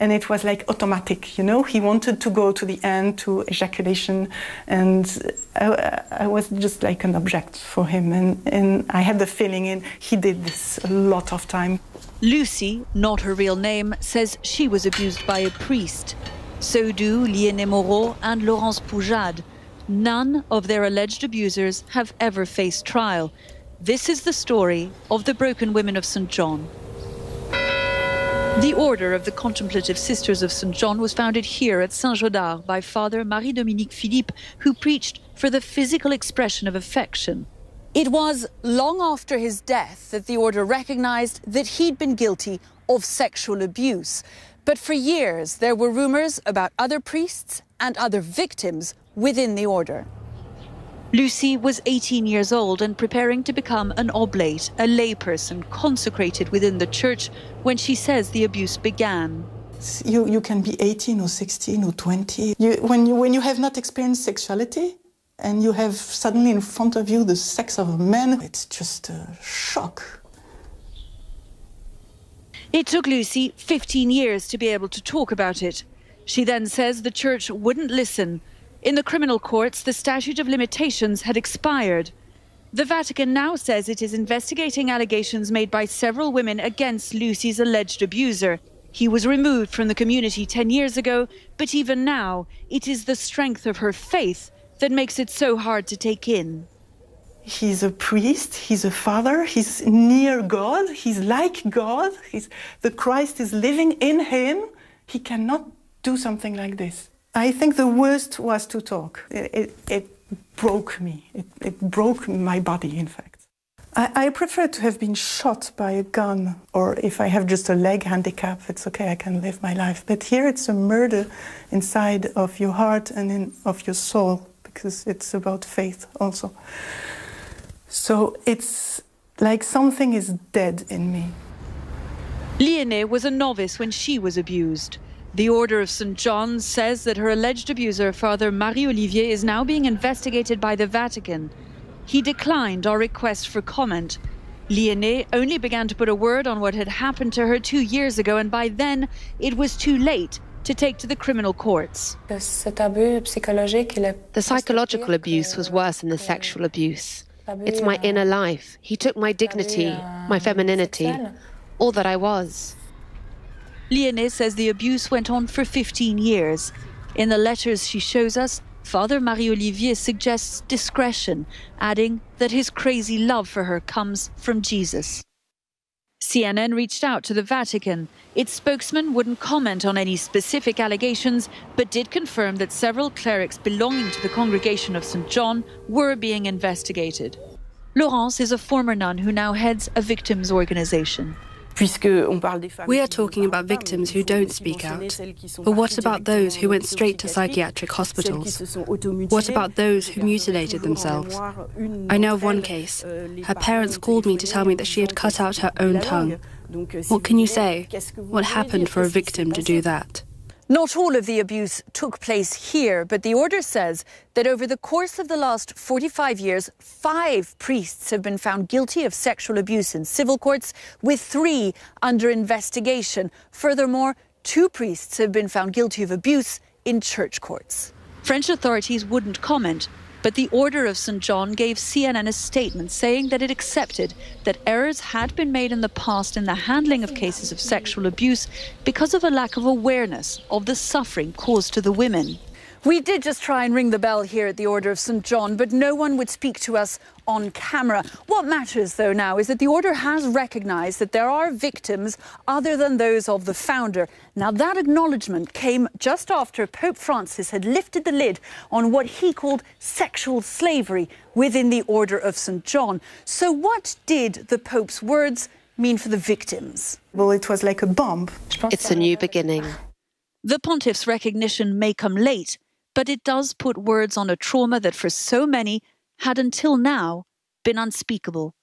and it was like automatic you know he wanted to go to the end to ejaculation and i, I was just like an object for him and, and i had the feeling and he did this a lot of time lucy not her real name says she was abused by a priest so do Liene Moreau and Laurence Poujade. None of their alleged abusers have ever faced trial. This is the story of the Broken Women of St. John. The Order of the Contemplative Sisters of St. John was founded here at Saint Jodard by Father Marie Dominique Philippe, who preached for the physical expression of affection. It was long after his death that the order recognized that he'd been guilty of sexual abuse. But for years, there were rumors about other priests and other victims within the order. Lucy was 18 years old and preparing to become an oblate, a layperson consecrated within the church, when she says the abuse began. You, you can be 18 or 16 or 20. You, when, you, when you have not experienced sexuality and you have suddenly in front of you the sex of a man, it's just a shock. It took Lucy 15 years to be able to talk about it. She then says the church wouldn't listen. In the criminal courts, the statute of limitations had expired. The Vatican now says it is investigating allegations made by several women against Lucy's alleged abuser. He was removed from the community 10 years ago, but even now, it is the strength of her faith that makes it so hard to take in. He's a priest, he's a father, he's near God, he's like God, he's, the Christ is living in him. He cannot do something like this. I think the worst was to talk. It, it, it broke me, it, it, broke my body, in fact. I, I prefer to have been shot by a gun, or if I have just a leg handicap, it's okay, I can live my life. But here it's a murder inside of your heart and in, of your soul, because it's about faith also. So it's like something is dead in me. Liene was a novice when she was abused. The Order of St. John says that her alleged abuser, Father Marie Olivier, is now being investigated by the Vatican. He declined our request for comment. Liene only began to put a word on what had happened to her two years ago, and by then it was too late to take to the criminal courts. The psychological abuse was worse than the sexual abuse. It's my inner life. He took my dignity, my femininity, all that I was. Liene says the abuse went on for 15 years. In the letters she shows us, Father Marie Olivier suggests discretion, adding that his crazy love for her comes from Jesus. CNN reached out to the Vatican. Its spokesman wouldn't comment on any specific allegations, but did confirm that several clerics belonging to the Congregation of St. John were being investigated. Laurence is a former nun who now heads a victims organization. We are talking about victims who don't speak out. But what about those who went straight to psychiatric hospitals? What about those who mutilated themselves? I know of one case. Her parents called me to tell me that she had cut out her own tongue. What can you say? What happened for a victim to do that? Not all of the abuse took place here, but the order says that over the course of the last 45 years, five priests have been found guilty of sexual abuse in civil courts, with three under investigation. Furthermore, two priests have been found guilty of abuse in church courts. French authorities wouldn't comment, but the Order of St. John gave CNN a statement saying that it accepted that errors had been made in the past in the handling of cases of sexual abuse because of a lack of awareness of the suffering caused to the women. We did just try and ring the bell here at the Order of St. John, but no one would speak to us on camera. What matters, though, now is that the Order has recognised that there are victims other than those of the founder. Now, that acknowledgement came just after Pope Francis had lifted the lid on what he called sexual slavery within the Order of St. John. So, what did the Pope's words mean for the victims? Well, it was like a bomb. It's a new beginning. The pontiff's recognition may come late, but it does put words on a trauma that for so many had until now been unspeakable.